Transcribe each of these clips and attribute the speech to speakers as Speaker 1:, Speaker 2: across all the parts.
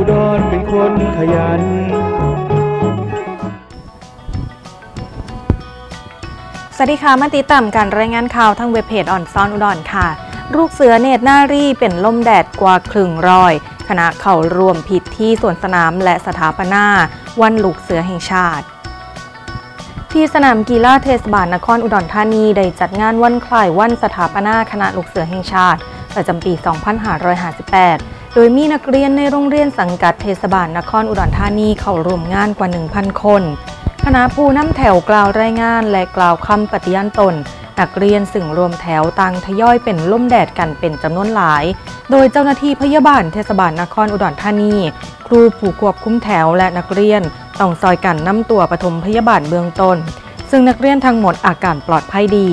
Speaker 1: คนขยัน
Speaker 2: สวัสดีค่ะ มาติดตามการรายงานข่าวทางเว็บเพจอ่อนซ้อนอุดรค่ะ ลูกเสือเนตรนารีเป็นล่มแดดกว่าครึ่งรอย คณะเข้ารวมผิดที่สวนสนามและสถาปนาวันลูกเสือแห่งชาติที่สนามกีฬาเทศบาลนครอุดรธานีได้จัดงานวันคล้ายวันสถาปนาคณะลูกเสือแห่งชาติ ประจำปี 2558 โดยมีนักเรียนในโรงเรียนสังกัดเทศบาลนครอุดรธานีเข้าร่วมงานกว่า 1,000 คน คณะผู้นำแถวกล่าวรายงานและกล่าวคำปฏิญาณตน นักเรียนซึ่งรวมแถวตังทยอยเป็นล่มแดดกันเป็นจำนวนหลาย โดยเจ้าหน้าที่พยาบาลเทศบาลนครอุดรธานี ครูผู้ควบคุมแถวและนักเรียนต้องซอยกันนำตัวปฐมพยาบาลเบื้องต้น ซึ่งนักเรียนทั้งหมดอาการปลอดภัยดี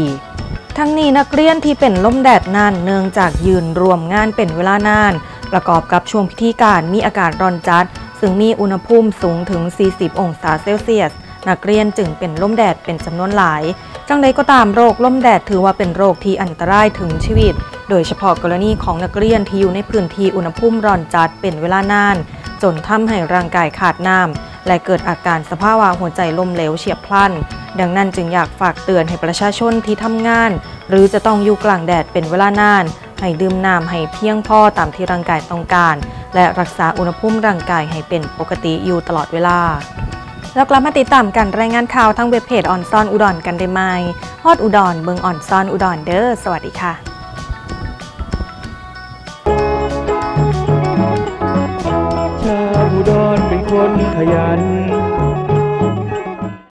Speaker 2: ทั้งนี้นักเรียนที่เป็นล่มแดดนานเนื่องจากยืนรวมงานเป็นเวลานาน ประกอบกับช่วงพิธีการมีอากาศร้อนจัด ซึ่งมีอุณหภูมิสูงถึง 40 องศาเซลเซียส นักเรียนจึงเป็นล่มแดดเป็นจำนวนหลาย จังใดก็ตามโรคล่มแดดถือว่าเป็นโรคที่อันตรายถึงชีวิต โดยเฉพาะกรณีของนักเรียนที่อยู่ในพื้นที่อุณหภูมิร้อนจัดเป็นเวลานาน จนทำให้ร่างกายขาดน้ำและเกิดอาการสภาวะหัวใจล้มเหลวเฉียบพลันดังนั้นจึงอยากฝากเตือนให้ประชาชนที่ทำงาน หรือจะต้องอยู่กลางแดดเป็นเวลานาน ให้ดื่มน้ำให้เพียงพอตามที่ร่างกายต้องการ และรักษาอุณหภูมิร่างกายให้เป็นปกติอยู่ตลอดเวลา แล้วกลับมาติดตามการรายงานข่าวทางเว็บเพจออนซอนอุดรกันได้ไหมฮอดอุดรเบิงออนซอนอุดรเด้อสวัสดีค่ะ
Speaker 1: ชาวอุดรเป็นคนขยัน